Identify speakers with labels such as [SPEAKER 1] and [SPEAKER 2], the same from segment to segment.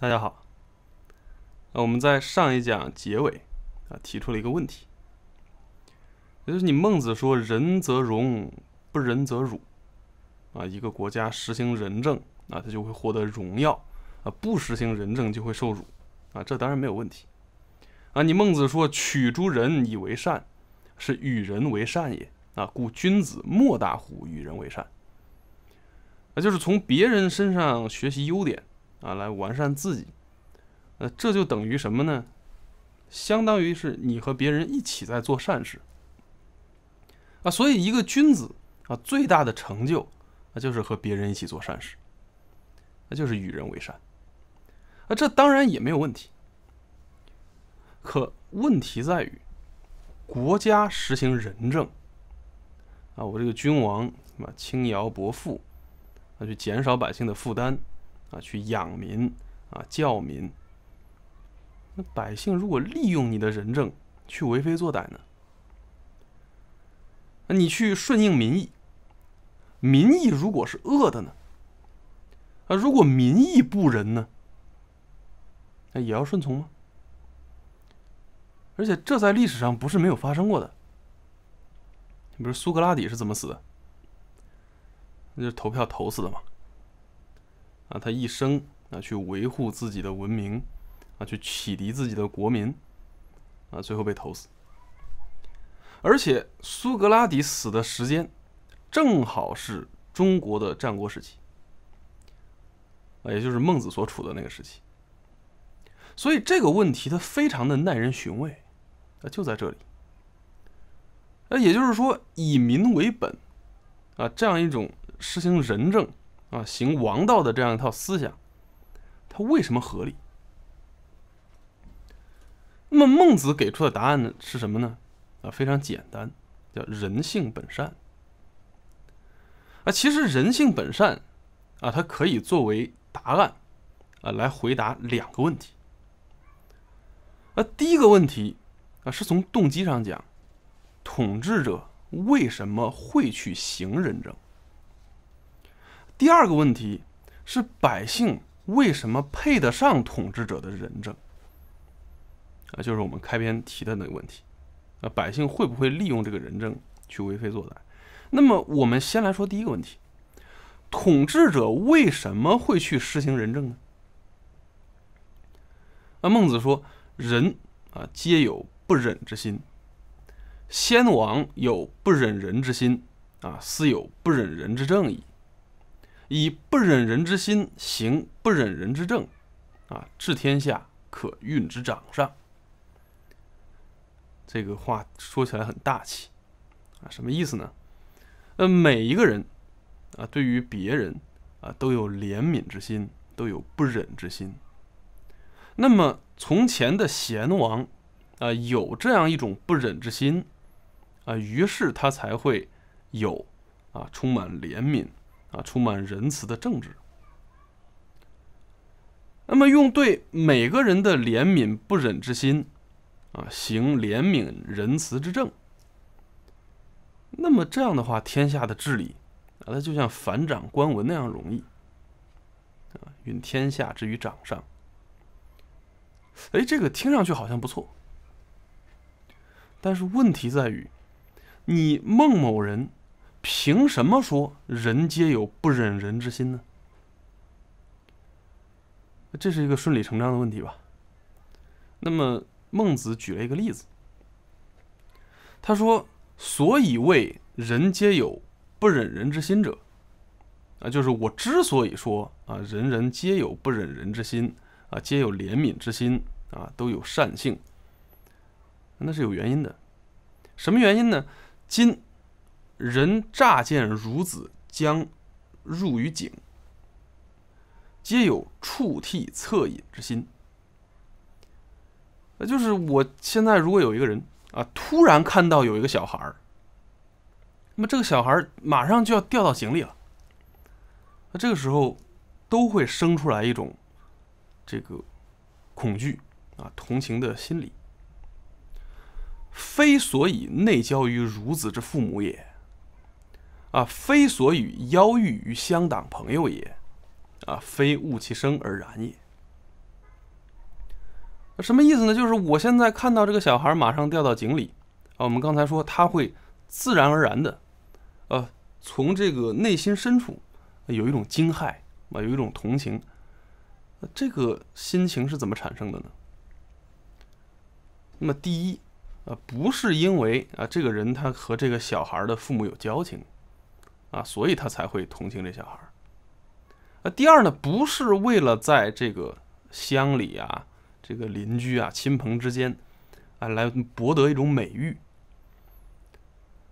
[SPEAKER 1] 大家好，啊我们在上一讲结尾啊提出了一个问题，也就是你孟子说“仁则荣，不仁则辱”，啊，一个国家实行仁政啊，他就会获得荣耀啊；不实行仁政就会受辱。啊，这当然没有问题。啊。你孟子说“取诸人以为善”，是与人为善也。啊，故君子莫大乎与人为善。啊，就是从别人身上学习优点啊，来完善自己。呃，这就等于什么呢？相当于是你和别人一起在做善事。啊，所以一个君子啊，最大的成就啊，就是和别人一起做善事，那就是与人为善。啊，这当然也没有问题。可问题在于，国家实行仁政啊，我这个君王啊，轻徭薄赋。啊，去减少百姓的负担，啊，去养民，啊，教民。那百姓如果利用你的仁政去为非作歹呢？那你去顺应民意，民意如果是恶的呢？啊，如果民意不仁呢？那也要顺从吗？而且这在历史上不是没有发生过的。你比如苏格拉底是怎么死的？那就投票投死的嘛，啊，他一生啊去维护自己的文明，啊，去启迪自己的国民，啊，最后被投死。而且苏格拉底死的时间，正好是中国的战国时期，啊，也就是孟子所处的那个时期。所以这个问题它非常的耐人寻味，啊，就在这里。那也就是说，以民为本，啊，这样一种。实行仁政啊，行王道的这样一套思想，它为什么合理？那么孟子给出的答案呢是什么呢？啊，非常简单，叫人性本善。啊，其实人性本善啊，它可以作为答案啊来回答两个问题。啊，第一个问题啊是从动机上讲，统治者为什么会去行仁政？第二个问题是百姓为什么配得上统治者的仁政？啊，就是我们开篇提的那个问题。啊，百姓会不会利用这个仁政去为非作歹？那么我们先来说第一个问题：统治者为什么会去实行仁政呢？那，孟子说：“人啊，皆有不忍之心。先王有不忍人之心，啊，斯有不忍人之政矣。”以不忍人之心行不忍人之政，啊，治天下可运之掌上。这个话说起来很大气，啊，什么意思呢？呃，每一个人啊，对于别人啊，都有怜悯之心，都有不忍之心。那么从前的贤王啊，有这样一种不忍之心啊，于是他才会有啊，充满怜悯。啊，充满仁慈的政治。那么，用对每个人的怜悯不忍之心，啊，行怜悯仁慈之政。那么这样的话，天下的治理啊，它就像反掌官文那样容易，啊，运天下之于掌上。哎，这个听上去好像不错，但是问题在于，你孟某人。凭什么说人皆有不忍人之心呢？这是一个顺理成章的问题吧？那么孟子举了一个例子，他说：“所以谓人皆有不忍人之心者，啊，就是我之所以说啊，人人皆有不忍人之心，啊，皆有怜悯之心，啊，都有善性，那是有原因的。什么原因呢？今。”人乍见孺子将入于井，皆有触涕恻隐之心。那就是我现在如果有一个人啊，突然看到有一个小孩儿，那么这个小孩儿马上就要掉到井里了，那这个时候都会生出来一种这个恐惧啊、同情的心理。非所以内交于孺子之父母也。啊，非所与邀遇于乡党朋友也，啊，非恶其生而然也。什么意思呢？就是我现在看到这个小孩马上掉到井里啊，我们刚才说他会自然而然的，呃，从这个内心深处有一种惊骇啊，有一种同情。这个心情是怎么产生的呢？那么第一啊，不是因为啊这个人他和这个小孩的父母有交情啊，所以他才会同情这小孩。那第二呢，不是为了在这个乡里啊、这个邻居啊、亲朋之间啊来博得一种美誉。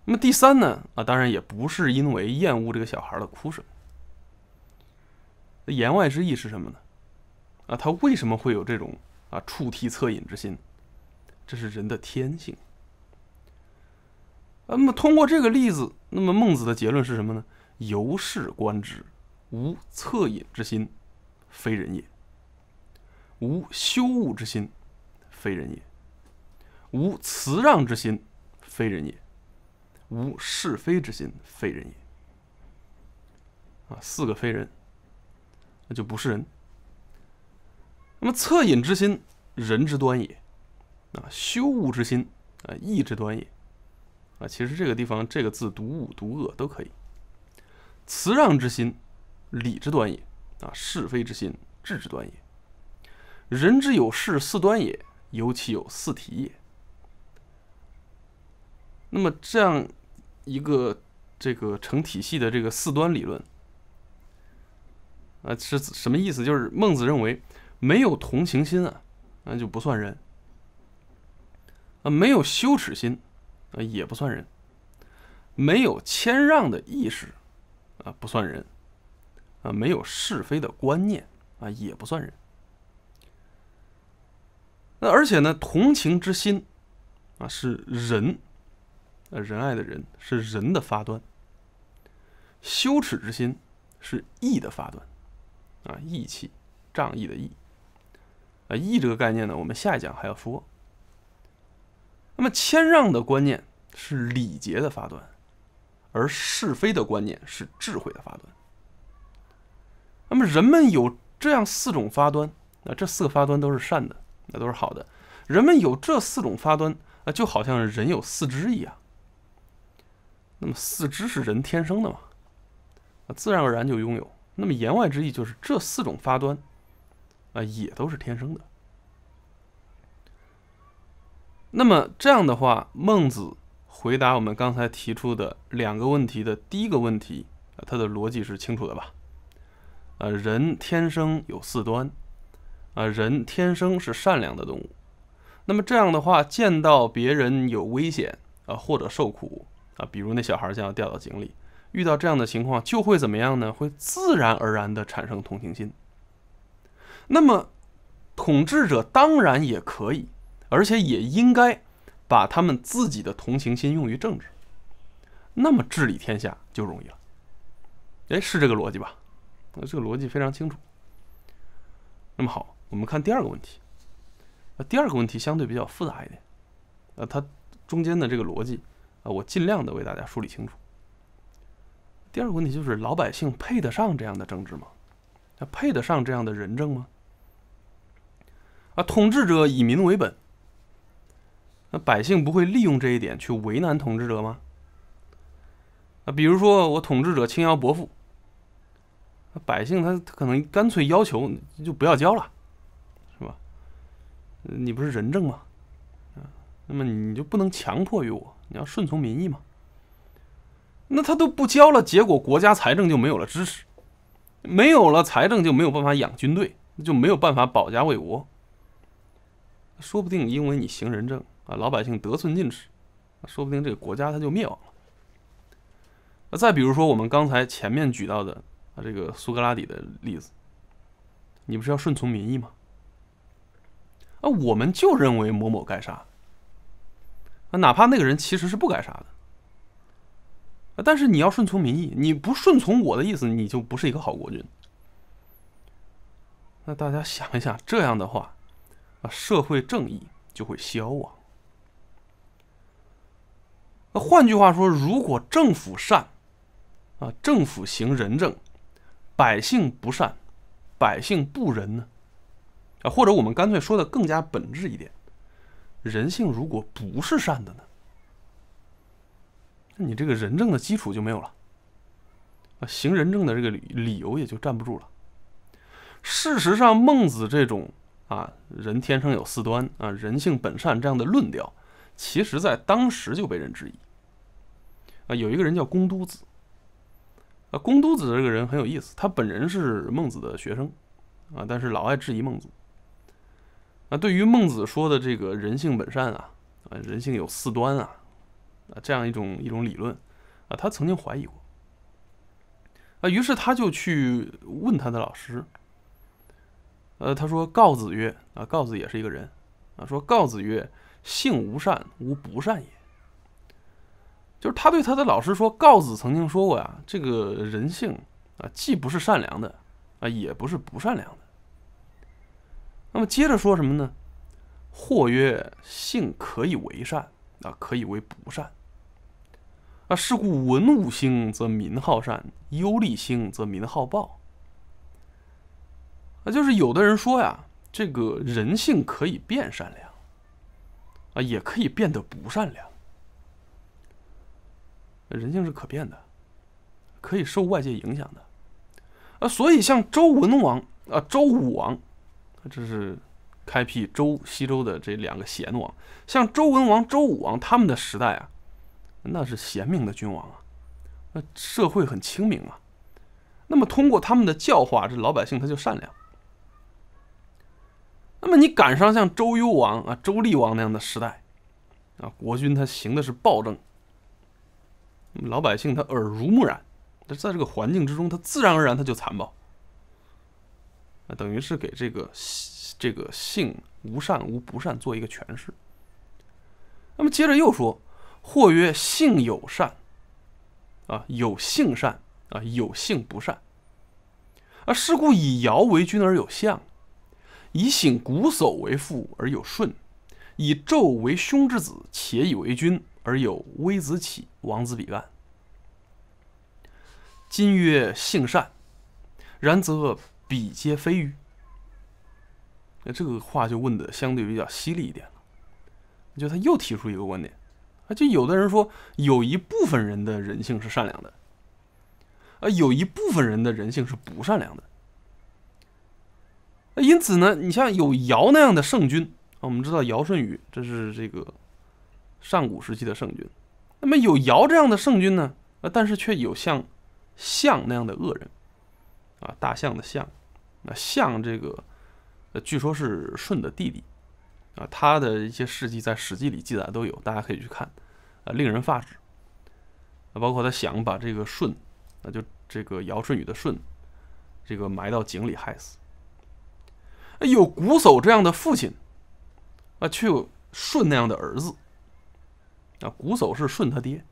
[SPEAKER 1] 那么第三呢，啊，当然也不是因为厌恶这个小孩的哭声。言外之意是什么呢？啊，他为什么会有这种啊触涕恻隐之心？这是人的天性。那么通过这个例子，那么孟子的结论是什么呢？由是观之。无恻隐之心，非人也；无羞恶之心，非人也；无辞让之心，非人也；无是非之心，非人也。啊，四个非人，那就不是人。那么恻隐之心，人之端也；啊，羞恶之心，啊，义之端也。啊，其实这个地方这个字读恶读恶都可以。辞让之心。礼之端也，啊，是非之心，智之端也。人之有事四端也，尤其有四体也。那么这样一个这个成体系的这个四端理论，啊，是什么意思？就是孟子认为，没有同情心啊，那就不算人；啊，没有羞耻心啊，也不算人；没有谦让的意识啊，不算人。啊，没有是非的观念啊，也不算人。那而且呢，同情之心啊，是仁，呃，仁爱的仁是仁的发端。羞耻之心是义的发端，啊，义气、仗义的义。啊，义这个概念呢，我们下一讲还要说。那么谦让的观念是礼节的发端，而是非的观念是智慧的发端。那么人们有这样四种发端，那这四个发端都是善的，那都是好的。人们有这四种发端，啊，就好像人有四肢一样。那么四肢是人天生的嘛？啊，自然而然就拥有。那么言外之意就是这四种发端，啊，也都是天生的。那么这样的话，孟子回答我们刚才提出的两个问题的第一个问题，他的逻辑是清楚的吧？呃，人天生有四端，啊，人天生是善良的动物。那么这样的话，见到别人有危险啊，或者受苦啊，比如那小孩将要掉到井里，遇到这样的情况，就会怎么样呢？会自然而然的产生同情心。那么，统治者当然也可以，而且也应该把他们自己的同情心用于政治，那么治理天下就容易了。哎，是这个逻辑吧？那这个逻辑非常清楚。那么好，我们看第二个问题。那第二个问题相对比较复杂一点。呃，它中间的这个逻辑呃，我尽量的为大家梳理清楚。第二个问题就是：老百姓配得上这样的政治吗？他配得上这样的仁政吗？啊，统治者以民为本，那百姓不会利用这一点去为难统治者吗？啊，比如说我统治者轻徭薄赋。百姓他他可能干脆要求就不要交了，是吧？你不是仁政吗？啊，那么你就不能强迫于我，你要顺从民意嘛。那他都不交了，结果国家财政就没有了支持，没有了财政就没有办法养军队，就没有办法保家卫国。说不定因为你行仁政啊，老百姓得寸进尺，说不定这个国家它就灭亡了。那再比如说我们刚才前面举到的啊。这个苏格拉底的例子，你不是要顺从民意吗？啊，我们就认为某某该杀，啊，哪怕那个人其实是不该杀的，但是你要顺从民意，你不顺从我的意思，你就不是一个好国君。那大家想一想，这样的话，啊，社会正义就会消亡。那换句话说，如果政府善，啊，政府行仁政。百姓不善，百姓不仁呢？啊，或者我们干脆说的更加本质一点，人性如果不是善的呢？那你这个人证的基础就没有了，啊，行人证的这个理理由也就站不住了。事实上，孟子这种啊“人天生有四端”啊“人性本善”这样的论调，其实在当时就被人质疑。啊，有一个人叫公都子，啊，公都子这个人很有意思，他本人是孟子的学生，啊，但是老爱质疑孟子。啊，对于孟子说的这个人性本善啊，啊，人性有四端啊，啊，这样一种一种理论，啊，他曾经怀疑过。啊，于是他就去问他的老师。呃，他说：“告子曰，啊，告子也是一个人，啊，说告子曰，性无善，无不善也。就是他对他的老师说，告子曾经说过呀，这个人性啊，既不是善良的，啊，也不是不善良的。那么接着说什么呢？或曰，性可以为善，啊，可以为不善。啊，是故文武兴则民好善，忧利兴则民好暴。”那就是有的人说呀，这个人性可以变善良，啊，也可以变得不善良。人性是可变的，可以受外界影响的，啊，所以像周文王啊、周武王，这是开辟周西周的这两个贤王，像周文王、周武王他们的时代啊，那是贤明的君王啊，那社会很清明啊，那么通过他们的教化，这老百姓他就善良。那么你赶上像周幽王啊、周厉王那样的时代，啊，国君他行的是暴政，老百姓他耳濡目染，他在这个环境之中，他自然而然他就残暴，啊，等于是给这个这个性无善无不善做一个诠释。那么接着又说，或曰性有善，啊，有性善啊，有性不善，啊，是故以尧为君而有相。以醒瞽叟为父而有舜，以纣为兄之子且以为君而有微子启、王子比干。今曰性善，然则彼皆非愚。那这个话就问的相对比较犀利一点了。就他又提出一个观点，啊，就有的人说有一部分人的人性是善良的，啊，有一部分人的人性是不善良的。因此呢，你像有尧那样的圣君，我们知道尧舜禹，这是这个上古时期的圣君。那么有尧这样的圣君呢，啊，但是却有像象那样的恶人啊，大象的象，那象这个，呃，据说是舜的弟弟啊，他的一些事迹在《史记》里记载都有，大家可以去看啊，令人发指啊，包括他想把这个舜，那就这个尧舜禹的舜，这个埋到井里害死。有瞽叟这样的父亲，啊，却有舜那样的儿子。啊，瞽叟是舜他爹，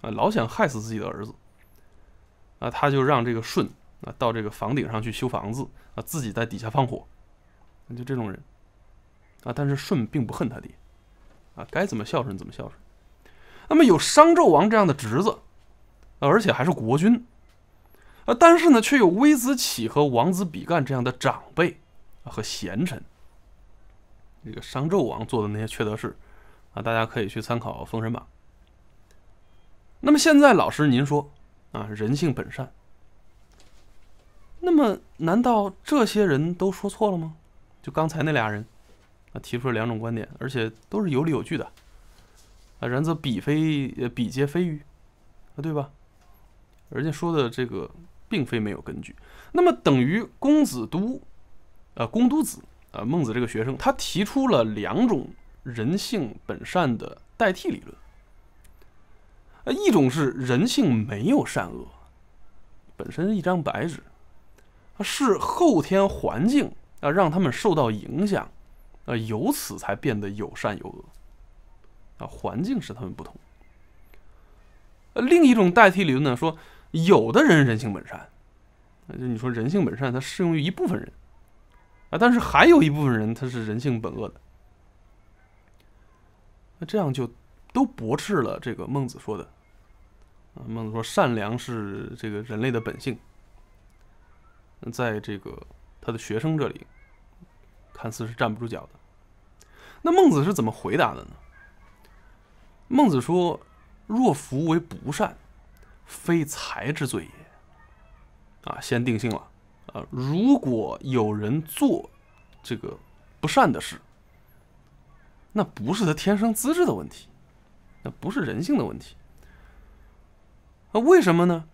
[SPEAKER 1] 啊，老想害死自己的儿子。啊，他就让这个舜啊到这个房顶上去修房子，啊，自己在底下放火。就这种人，啊，但是舜并不恨他爹，啊，该怎么孝顺怎么孝顺。那么有商纣王这样的侄子，而且还是国君，啊，但是呢，却有微子启和王子比干这样的长辈。和贤臣，这个商纣王做的那些缺德事，啊，大家可以去参考《封神榜》。那么现在老师您说，啊，人性本善，那么难道这些人都说错了吗？就刚才那俩人，啊，提出了两种观点，而且都是有理有据的，啊，然则彼非，彼皆非愚，啊，对吧？人家说的这个并非没有根据，那么等于公子都。呃，公都子，呃，孟子这个学生，他提出了两种人性本善的代替理论。呃，一种是人性没有善恶，本身一张白纸，是后天环境啊让他们受到影响，啊，由此才变得有善有恶。啊，环境使他们不同。呃，另一种代替理论呢，说有的人人性本善，就你说人性本善，它适用于一部分人。但是还有一部分人他是人性本恶的，那这样就都驳斥了这个孟子说的。啊，孟子说善良是这个人类的本性。在这个他的学生这里，看似是站不住脚的。那孟子是怎么回答的呢？孟子说：“若夫为不善，非才之罪也。”啊，先定性了啊，如果有人做这个不善的事，那不是他天生资质的问题，那不是人性的问题。那为什么呢？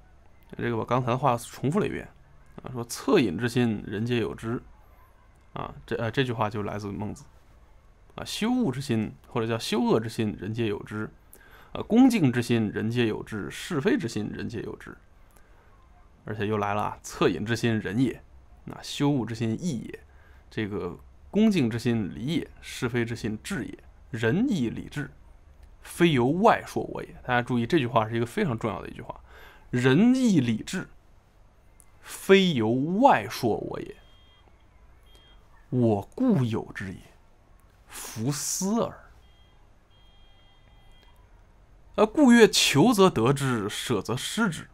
[SPEAKER 1] 这个把刚才的话重复了一遍啊，说“恻隐之心，人皆有之”，啊，这呃这句话就来自孟子啊，“羞恶之心”或者叫“羞恶之心，人皆有之”，啊，“恭敬之心，人皆有之；是非之心，人皆有之。”而且又来了，“恻隐之心，仁也；那羞恶之心，义也；这个恭敬之心，礼也；是非之心，智也。仁义礼智，非由外说我也。”大家注意，这句话是一个非常重要的一句话。仁义礼智，非由外说我也。我固有之也，弗思耳。而故曰：求则得之，舍则失之。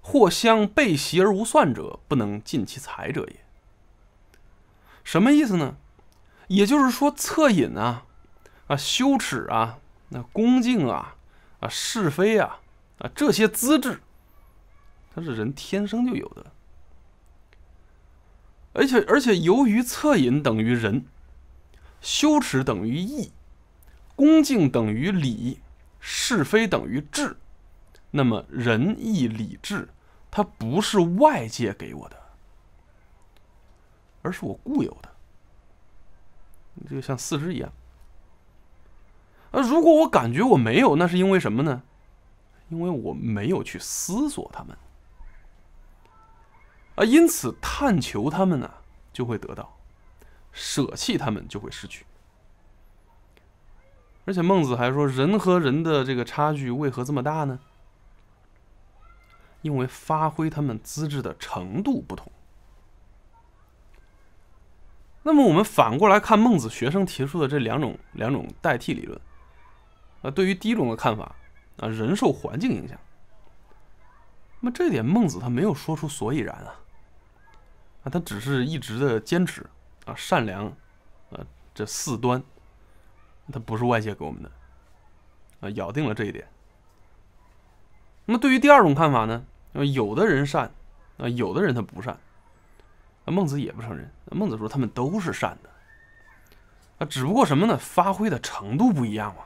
[SPEAKER 1] 或相背袭而无算者，不能尽其才者也。什么意思呢？也就是说，恻隐啊，啊，羞耻啊，那恭敬啊，啊，是非啊。啊，这些资质，它是人天生就有的，而且而且由于恻隐等于仁，羞耻等于义，恭敬等于礼，是非等于智，那么仁义礼智，它不是外界给我的，而是我固有的，这个像四肢一样。啊，如果我感觉我没有，那是因为什么呢？因为我没有去思索他们，啊，因此探求他们呢，就会得到；舍弃他们就会失去。而且孟子还说，人和人的这个差距为何这么大呢？因为发挥他们资质的程度不同。那么我们反过来看孟子学生提出的这两种两种代替理论，啊，对于第一种的看法。啊，人受环境影响。那么这点孟子他没有说出所以然啊，啊，他只是一直的坚持啊，善良，啊，这四端，他不是外界给我们的，啊，咬定了这一点。那么对于第二种看法呢，那有的人善，啊，有的人他不善，那，孟子也不承认。孟子说他们都是善的，啊，只不过什么呢？发挥的程度不一样嘛。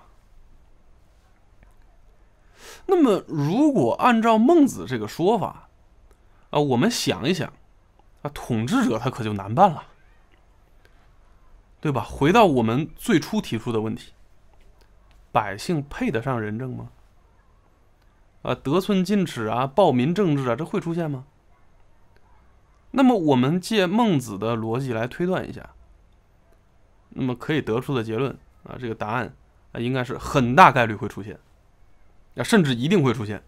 [SPEAKER 1] 那么，如果按照孟子这个说法，啊，我们想一想，啊，统治者他可就难办了，对吧？回到我们最初提出的问题，百姓配得上仁政吗？啊，得寸进尺啊，暴民政治啊，这会出现吗？那么，我们借孟子的逻辑来推断一下，那么可以得出的结论啊，这个答案啊，应该是很大概率会出现。啊，甚至一定会出现，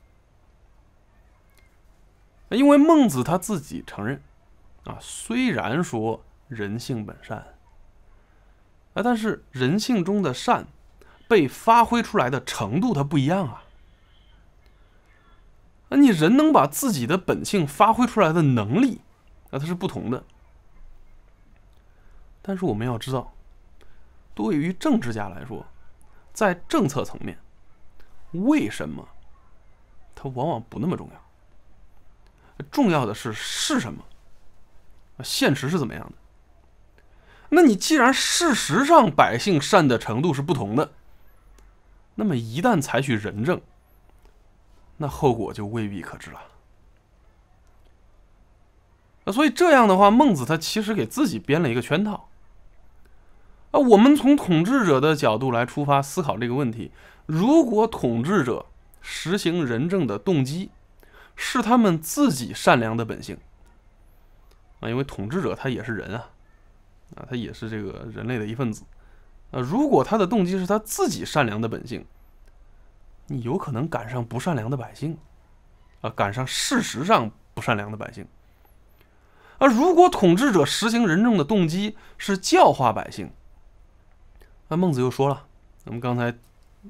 [SPEAKER 1] 因为孟子他自己承认，啊，虽然说人性本善，啊，但是人性中的善被发挥出来的程度它不一样啊。那你人能把自己的本性发挥出来的能力，啊，它是不同的。但是我们要知道，对于政治家来说，在政策层面。为什么？它往往不那么重要。重要的是是什么？现实是怎么样的？那你既然事实上百姓善的程度是不同的，那么一旦采取仁政，那后果就未必可知了。那所以这样的话，孟子他其实给自己编了一个圈套。啊，我们从统治者的角度来出发思考这个问题。如果统治者实行仁政的动机是他们自己善良的本性啊，因为统治者他也是人啊，啊，他也是这个人类的一份子啊。如果他的动机是他自己善良的本性，你有可能赶上不善良的百姓啊，赶上事实上不善良的百姓。而如果统治者实行仁政的动机是教化百姓，那孟子又说了，我们刚才。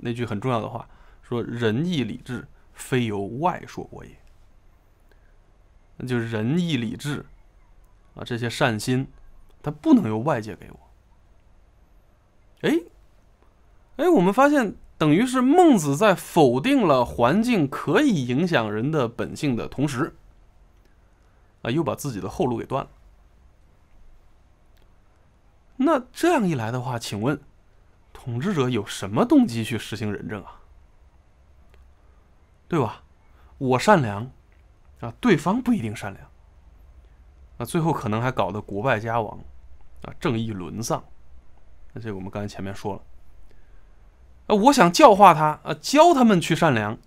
[SPEAKER 1] 那句很重要的话说：“仁义礼智，非由外说我也。”那就仁义礼智啊，这些善心，它不能由外界给我。哎，哎，我们发现，等于是孟子在否定了环境可以影响人的本性的同时，啊，又把自己的后路给断了。那这样一来的话，请问，统治者有什么动机去实行仁政啊？对吧？我善良，啊，对方不一定善良，啊，最后可能还搞得国败家亡，啊，正义沦丧。那这个我们刚才前面说了，啊，我想教化他，啊，教他们去善良，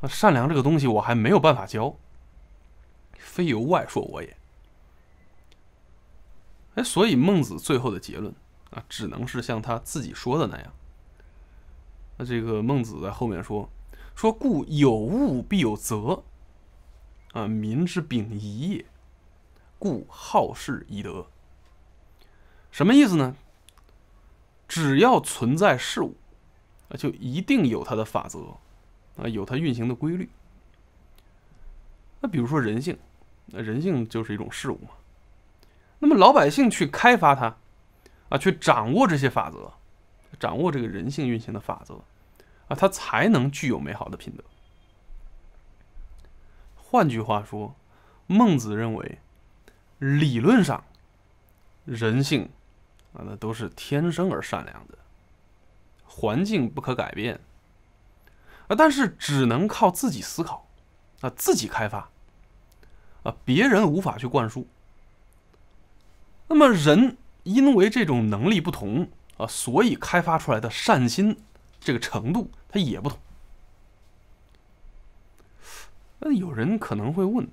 [SPEAKER 1] 啊，善良这个东西我还没有办法教，非由外说我也。哎，所以孟子最后的结论啊，只能是像他自己说的那样。那这个孟子在后面说。说故有物必有责，啊，民之秉仪也。故好事宜德。什么意思呢？只要存在事物，就一定有它的法则，啊，有它运行的规律。那比如说人性，那人性就是一种事物嘛。那么老百姓去开发它，啊，去掌握这些法则，掌握这个人性运行的法则。啊，他才能具有美好的品德。换句话说，孟子认为，理论上，人性啊，那都是天生而善良的，环境不可改变啊，但是只能靠自己思考啊，自己开发啊，别人无法去灌输。那么人因为这种能力不同啊，所以开发出来的善心这个程度。它也不同。那有人可能会问，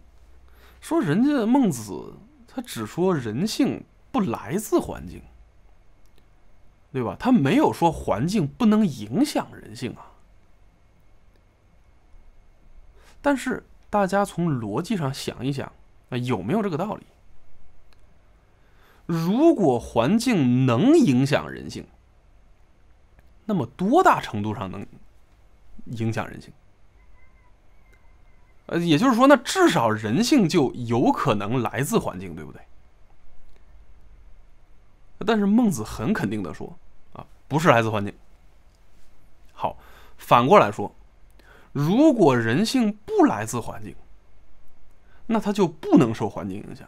[SPEAKER 1] 说人家孟子他只说人性不来自环境，对吧？他没有说环境不能影响人性啊。但是大家从逻辑上想一想，啊，有没有这个道理？如果环境能影响人性，那么多大程度上能？影响人性，呃，也就是说，那至少人性就有可能来自环境，对不对？但是孟子很肯定的说，啊，不是来自环境。好，反过来说，如果人性不来自环境，那他就不能受环境影响。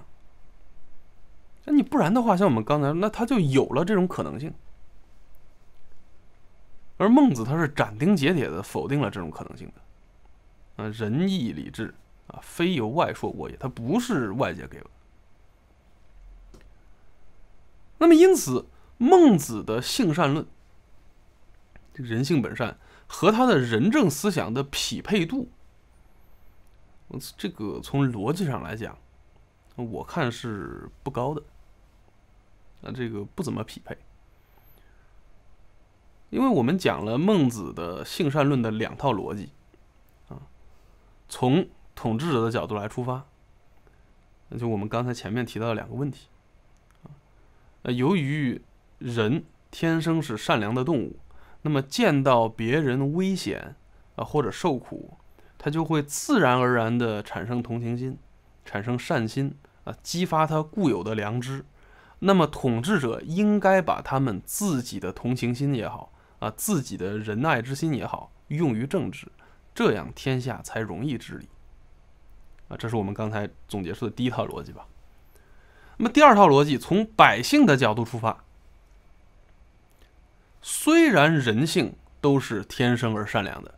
[SPEAKER 1] 那你不然的话，像我们刚才，那他就有了这种可能性。而孟子他是斩钉截铁的否定了这种可能性的，啊，仁义礼智啊，非由外铄我也，他不是外界给我。那么因此，孟子的性善论，人性本善和他的仁政思想的匹配度，这个从逻辑上来讲，我看是不高的，啊，这个不怎么匹配。因为我们讲了孟子的性善论的两套逻辑，啊，从统治者的角度来出发，那就我们刚才前面提到的两个问题，呃，由于人天生是善良的动物，那么见到别人危险啊或者受苦，他就会自然而然的产生同情心，产生善心啊，激发他固有的良知，那么统治者应该把他们自己的同情心也好。啊，自己的仁爱之心也好，用于政治，这样天下才容易治理。啊，这是我们刚才总结出的第一套逻辑吧。那么第二套逻辑，从百姓的角度出发，虽然人性都是天生而善良的，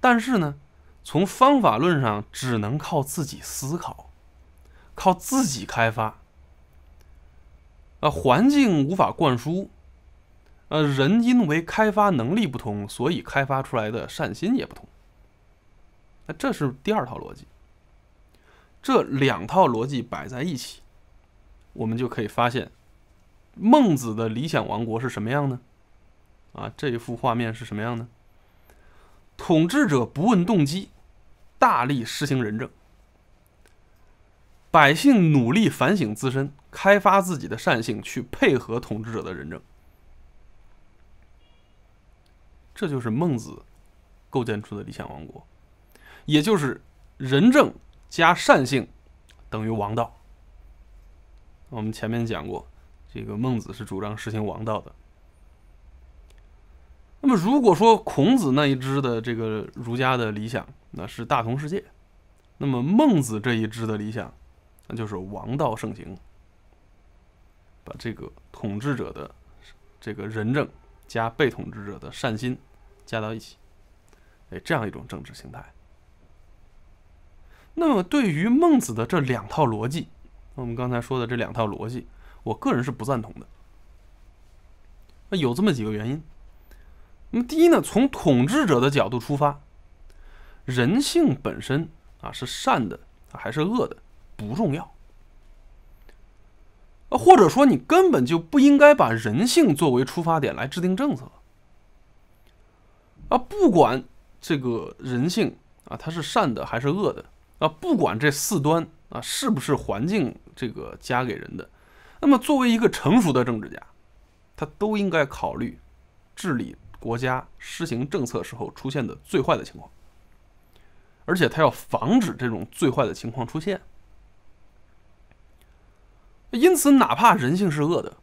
[SPEAKER 1] 但是呢，从方法论上，只能靠自己思考，靠自己开发。啊，环境无法灌输。呃，人因为开发能力不同，所以开发出来的善心也不同。那这是第二套逻辑。这两套逻辑摆在一起，我们就可以发现，孟子的理想王国是什么样呢？啊，这一幅画面是什么样呢？统治者不问动机，大力实行仁政，百姓努力反省自身，开发自己的善性，去配合统治者的仁政。这就是孟子构建出的理想王国，也就是仁政加善性等于王道。我们前面讲过，这个孟子是主张实行王道的。那么，如果说孔子那一支的这个儒家的理想，那是大同世界；那么孟子这一支的理想，那就是王道盛行，把这个统治者的这个仁政加被统治者的善心加到一起，哎，这样一种政治形态。那么，对于孟子的这两套逻辑，我们刚才说的这两套逻辑，我个人是不赞同的。那有这么几个原因。那么第一呢，从统治者的角度出发，人性本身啊是善的还是恶的不重要，或者说你根本就不应该把人性作为出发点来制定政策，啊不管这个人性啊它是善的还是恶的，啊不管这四端啊是不是环境这个加给人的，那么作为一个成熟的政治家，他都应该考虑治理。国家施行政策时候出现的最坏的情况，而且他要防止这种最坏的情况出现。因此，哪怕人性是恶的，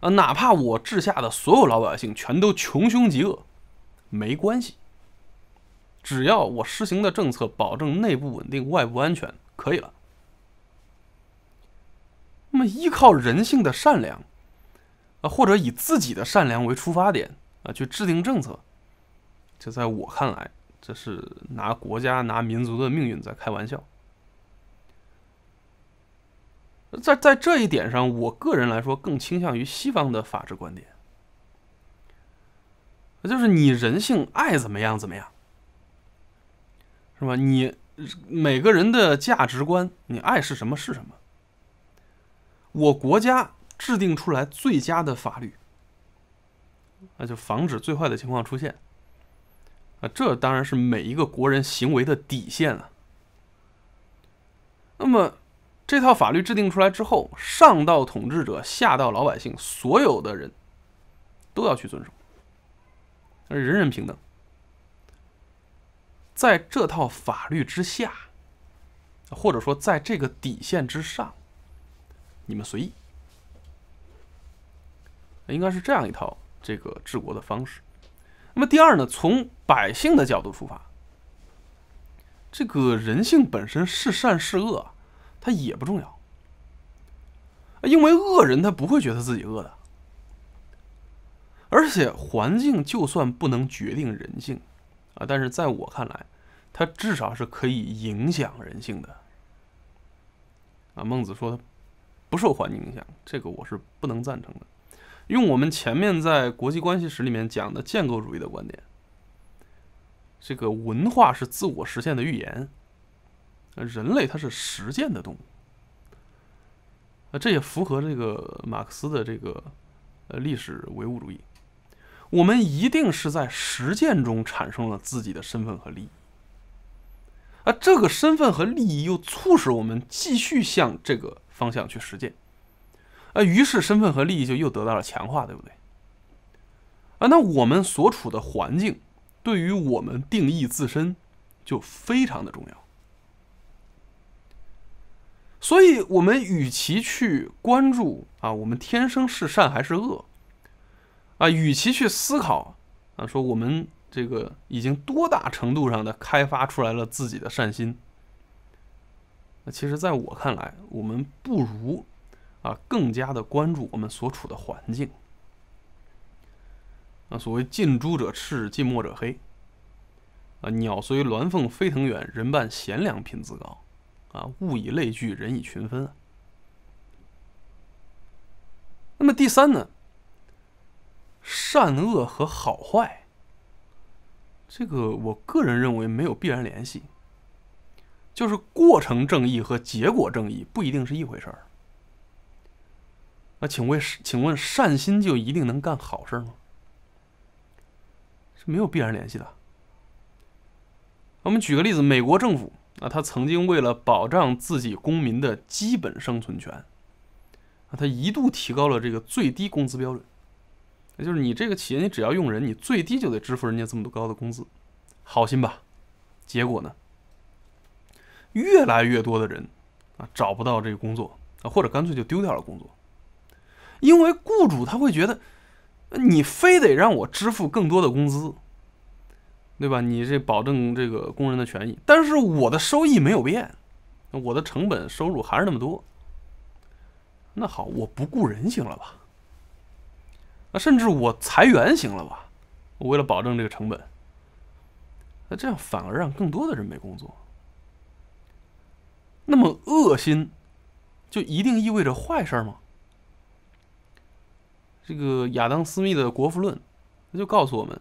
[SPEAKER 1] 啊，哪怕我治下的所有老百姓全都穷凶极恶，没关系，只要我施行的政策保证内部稳定、外部安全，可以了。那么，依靠人性的善良，啊，或者以自己的善良为出发点。啊，去制定政策，这在我看来，这是拿国家、拿民族的命运在开玩笑。在在这一点上，我个人来说更倾向于西方的法治观点，那就是你人性爱怎么样怎么样，是吧？你每个人的价值观，你爱是什么是什么。我国家制定出来最佳的法律。那就防止最坏的情况出现，啊，这当然是每一个国人行为的底线啊。那么，这套法律制定出来之后，上到统治者，下到老百姓，所有的人都要去遵守，人人平等。在这套法律之下，或者说在这个底线之上，你们随意，应该是这样一套。这个治国的方式。那么第二呢，从百姓的角度出发，这个人性本身是善是恶，它也不重要，因为恶人他不会觉得自己恶的，而且环境就算不能决定人性啊，但是在我看来，它至少是可以影响人性的。啊，孟子说的不受环境影响，这个我是不能赞成的。用我们前面在国际关系史里面讲的建构主义的观点，这个文化是自我实现的预言，人类它是实践的动物，这也符合这个马克思的这个呃历史唯物主义。我们一定是在实践中产生了自己的身份和利益，啊，这个身份和利益又促使我们继续向这个方向去实践。啊，于是身份和利益就又得到了强化，对不对？啊，那我们所处的环境对于我们定义自身就非常的重要。所以，我们与其去关注啊，我们天生是善还是恶，啊，与其去思考啊，说我们这个已经多大程度上的开发出来了自己的善心，其实在我看来，我们不如。啊，更加的关注我们所处的环境。啊，所谓近朱者赤，近墨者黑。啊，鸟随鸾凤飞腾远，人伴贤良品自高。啊，物以类聚，人以群分啊。那么第三呢？善恶和好坏，这个我个人认为没有必然联系。就是过程正义和结果正义不一定是一回事儿。那请问，请问善心就一定能干好事吗？是没有必然联系的。我们举个例子，美国政府啊，他曾经为了保障自己公民的基本生存权，啊，他一度提高了这个最低工资标准，也就是你这个企业，你只要用人，你最低就得支付人家这么多高的工资，好心吧？结果呢，越来越多的人啊找不到这个工作，啊，或者干脆就丢掉了工作，因为雇主他会觉得，你非得让我支付更多的工资，对吧？你这保证这个工人的权益，但是我的收益没有变，我的成本收入还是那么多。那好，我不雇人行了吧？那甚至我裁员行了吧？我为了保证这个成本，那这样反而让更多的人没工作。那么恶心，就一定意味着坏事吗？这个亚当·斯密的《国富论》就告诉我们：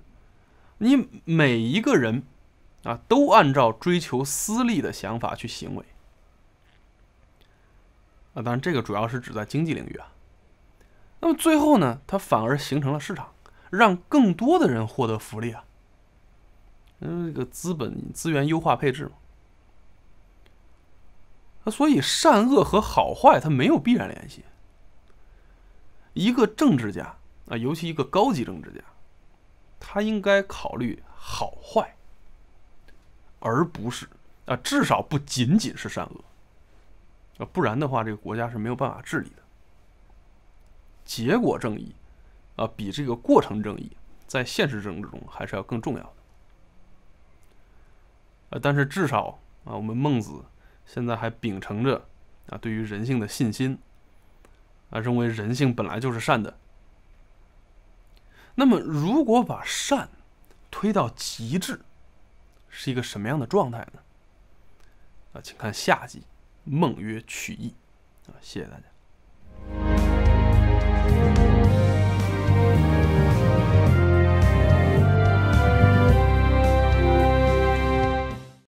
[SPEAKER 1] 你每一个人啊，都按照追求私利的想法去行为。啊，当然，这个主要是指在经济领域啊。那么最后呢，它反而形成了市场，让更多的人获得福利啊。嗯，这个资本资源优化配置嘛。所以善恶和好坏它没有必然联系。一个政治家啊，尤其一个高级政治家，他应该考虑好坏，而不是啊，至少不仅仅是善恶。啊，不然的话，这个国家是没有办法治理的。结果正义，啊，比这个过程正义在现实政治中还是要更重要的。呃，但是至少啊，我们孟子现在还秉承着啊对于人性的信心，啊，认为人性本来就是善的。那么，如果把善推到极致，是一个什么样的状态呢？啊，请看下集。孟曰：“取义。”啊，谢谢大家。